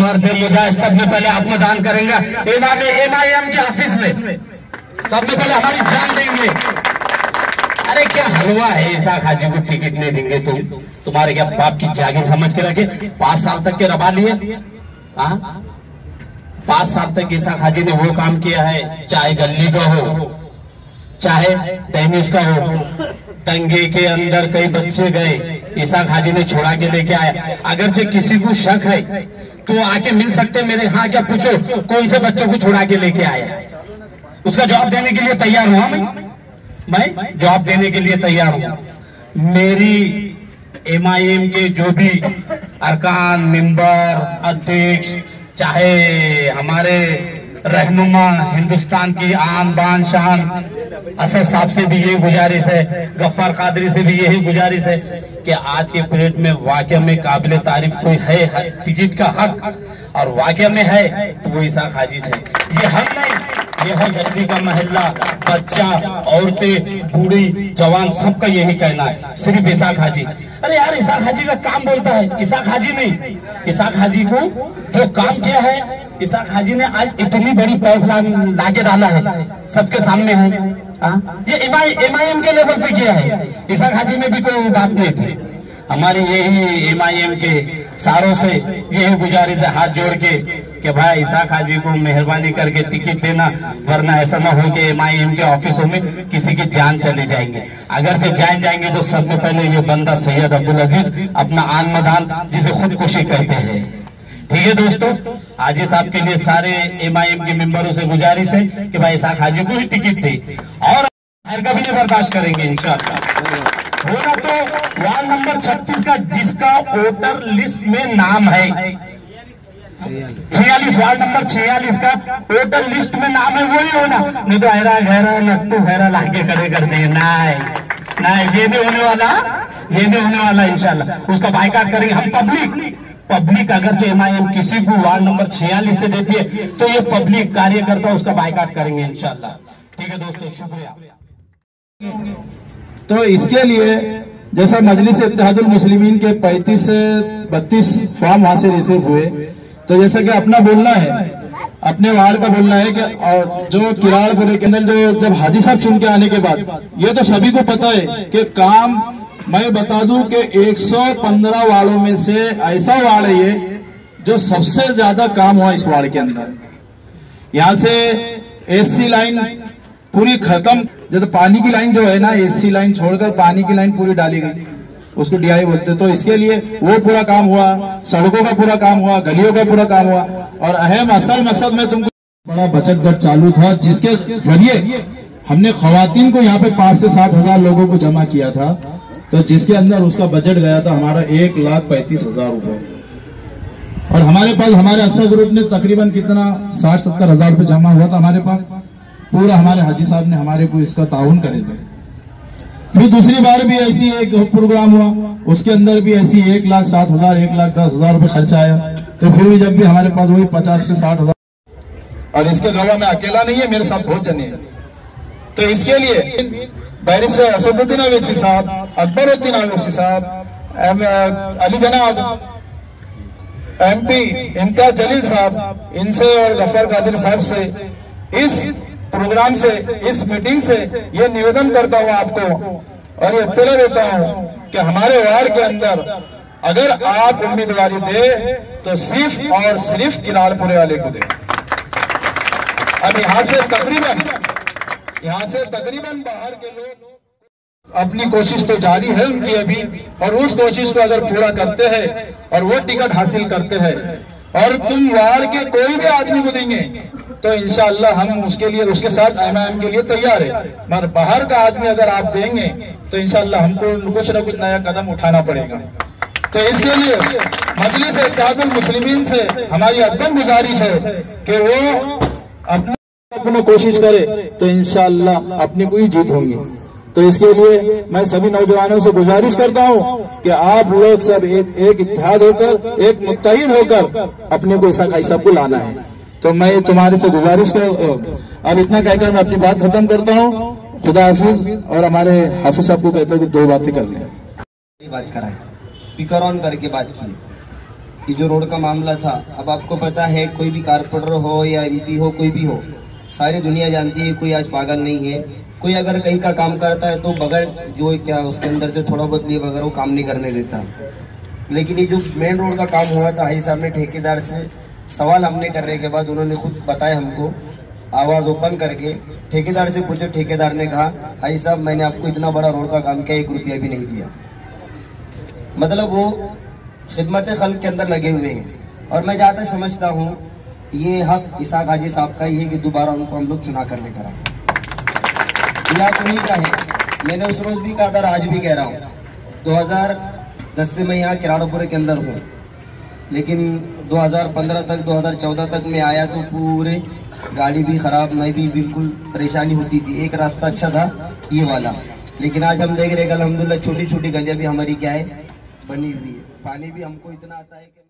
मर्द मुजाहिद सब में पहले आत्मदान करेंगे। एम एम के आशीष में। सब में पहले हमारी जान देंगे। अरे क्या हलवा है? ऐसा खाजी को टिकट नहीं देंगे तुम तुम्हारे क्या बाप की जागीर समझ के रखे? पाँच साल तक के रबा लिए। पाँच साल तक ईसा खाजी ने वो काम किया है, चाहे गली का हो, चाहे टेनिस का हो। दंगे के अंदर कई बच्चे गए। ईसा खाजी ने छोड़ा के लेके आया। अगर जो किसी को शक है तो आके मिल सकते मेरे हाँ क्या पूछो, कौन से बच्चों को छोड़ा के लेके आया? उसका जवाब देने के लिए तैयार हुआ मैं? मैं जवाब देने के लिए तैयार हूँ। मेरी एमआईएम के जो भी अरकान, मेंबर, अध्यक्ष, चाहे हमारे रहनुमा हिंदुस्तान की आन बान शान असद साहब से भी यही गुजारिश है, गफ्फार कादरी से भी यही गुजारिश है कि आज के पीरियड में वाक्य में काबिल तारीफ़ कोई है टिकट का हक? और वाक्य में है तो वो ईसा खाजी है ये हक नहीं, ये है गली का मोहल्ला, बच्चा, औरतें, बूढ़ी, जवान, सबका यही कहना है, सिर्फ़ ईसा खाजी। अरे यार, ईसा खाजी का काम बोलता है, ईसा खाजी नहीं। ईसा खाजी को जो काम किया है, ईसा खाजी ने आज इतनी बड़ी पाइपलाइन लाके डाला है, सबके सामने है। आ? ये एम आई एम के लेवल पे किया है। ईसा खाजी में भी कोई बात नहीं थी। हमारी यही एम आई एम के सारों से यही गुजारिश है, हाथ जोड़ के कि भाई ईसा खाजी को मेहरबानी करके टिकट देना, वरना ऐसा ना हो कि एम के ऑफिसों में किसी की जान चले जाएँगे। अगर जो जान जाएँगे तो सबसे पहले ये बंदा सैयद अब्दुल अज़ीज़ अपना आन मदान जिसे खुदकुशी कहते हैं। है दोस्तों। हाजी साहब के लिए सारे एम आई एम के मेंबरों से गुजारिश है कि भाई ईसा खाजी को ही टिकट दे। और कभी नहीं बर्दाश्त करेंगे, इंशाल्लाह। होना तो वार्ड नंबर 36 का जिसका वोटर लिस्ट में नाम है। छियालीस, वार्ड नंबर छियालीस का वोटर लिस्ट में नाम है, वही होना। नहीं तो हैरा घेरा नट्टू हैरा लाके करे कर दे। नहीं नहीं ये नहीं होने वाला, ये नहीं होने वाला, इंशाल्लाह। उसका बाइकाट करेंगे हम पब्लिक पब्लिक अगर जो एम किसी को वार्ड नंबर छियालीस से देती है तो ये पब्लिक कार्यकर्ता उसका बाइकाट करेंगे, इंशाल्लाह। ठीक है दोस्तों, शुक्रिया। तो इसके लिए, जैसा मजलिस इत्तेहादुल मुस्लिमीन के 35 से 32 फॉर्म वहाँ से रिसीव हुए तो जैसा कि अपना बोलना है, अपने वार्ड का बोलना है कि जो किराड़पुरे के अंदर जो, जब हाजी साहब चुन के आने के बाद, ये तो सभी को पता है कि काम मैं बता दूँ कि 115 वार्डों में से ऐसा वार्ड है ये, जो सबसे ज़्यादा काम हुआ इस वार्ड के अंदर। यहाँ से एससी लाइन पूरी खत्म जब पानी की लाइन जो है ना एससी लाइन छोड़कर पानी की लाइन पूरी डाली गई। उसको डीआई बोलते तो इसके लिए वो पूरा काम हुआ, सड़कों का पूरा काम हुआ, गलियों का पूरा काम हुआ। और अहम असल मकसद में तुमको बड़ा बचत गट चालू था, जिसके ज़रिए हमने खातन को यहाँ पे पाँच से सात हज़ार लोगों को जमा किया था। तो जिसके अंदर उसका बजट गया था हमारा एक लाख पैंतीस हज़ार रुपए। और हमारे पास, हमारे अक्सर ग्रुप ने तकरीबन कितना? साठ, सत्तर हज़ार रुपए जमा हुआ था हमारे पास। पूरा हमारे हाजी साहब ने हमारे को इसका ताउन करे थे। फिर दूसरी बार भी ऐसी एक प्रोग्राम हुआ। उसके अंदर भी ऐसी एक लाख सात हज़ार, एक लाख दस हज़ार रुपए खर्चा आया। तो फिर भी जब भी हमारे पास वही पचास से साठ हज़ार और इसके गवाह में अकेला नहीं है, मेरे साथ बहुत जने हैं। तो इसके लिए बैरिस्टर असदुद्दीन अवैसी साहब, अकबरुद्दीन अवैसी साहब अली जनाब एमपी इम्तियाज़ जलील साहब, इनसे और गफर कादिर साहब से इस प्रोग्राम से, इस मीटिंग से ये निवेदन करता हूँ आपको और ये इतला देता हूँ कि हमारे वार्ड के अंदर अगर आप उम्मीदवारी दे तो सिर्फ़ और सिर्फ़ किराड़पुरे वाले को दे। अब यहाँ से तकरीबन यहाँ से तकरीबन बाहर के लोग अपनी कोशिश तो जारी है उनकी अभी, और उस कोशिश को अगर पूरा करते हैं, और वो टिकट हासिल करते हैं, और तुम वार्ड के कोई भी आदमी को देंगे तो इंशाल्लाह हम उसके लिए, उसके साथ एम के लिए तैयार है। मगर बाहर का आदमी अगर आप देंगे तो इंशाल्लाह हमको कुछ ना कुछ नया कदम उठाना पड़ेगा। तो इसके लिए मजलिस मुस्लिमीन से हमारी अदम गुजारिश है कि वो अपना अपना कोशिश करे तो इंशाल्लाह अपनी को ही जीत होंगी। तो इसके लिए मैं सभी नौजवानों से गुजारिश करता हूँ कि आप लोग सब एक एक इत्तेहाद होकर, एक मुतहिद होकर अपने को ऐसा का सबको लाना है। तो मैं तुम्हारे से गुजारिश कर, अब इतना कहकर मैं अपनी बात खत्म करता हूँ। खुदा हाफिज, और हमारे हाफिज साहब को कहता हूँ कि दो बातें कर लें। बात कराए स्पीकर ऑन करके बात की। ये जो रोड का मामला था, अब आपको पता है कोई भी कारपोरेटर हो या एमपी हो, कोई भी हो सारी दुनिया जानती है, कोई आज पागल नहीं है। कोई अगर कहीं का काम करता है तो बगैर जो क्या उसके अंदर से थोड़ा बहुत लिए बगैर वो काम नहीं करने देता। लेकिन ये जो मेन रोड का काम हुआ था हाई साहब ने ठेकेदार से सवाल हमने करने के बाद उन्होंने खुद बताया हमको। आवाज़ ओपन करके ठेकेदार से पूछो, ठेकेदार ने कहा हाई साहब, मैंने आपको इतना बड़ा रोड का काम किया, एक रुपया भी नहीं दिया। मतलब वो खिदमत खल के अंदर लगे हुए हैं। और मैं ज़्यादा समझता हूँ ये हक ईसा गाजी साहब का ही है कि दोबारा उनको हम लोग चुना कर लेकर आए। या तो नहीं का है? मैंने उस रोज भी कहा था आज भी कह रहा हूँ। 2010 से मैं यहाँ किराड़ापुर के अंदर हूँ। लेकिन 2015 तक 2014 तक मैं आया तो पूरे गाड़ी भी खराब, मैं भी बिल्कुल परेशानी होती थी। एक रास्ता अच्छा था, ये वाला। लेकिन आज हम देख रहे हैं अलहमदुल्ला छोटी छोटी गलियाँ भी हमारी क्या है, बनी हुई है। पानी भी हमको इतना आता है कि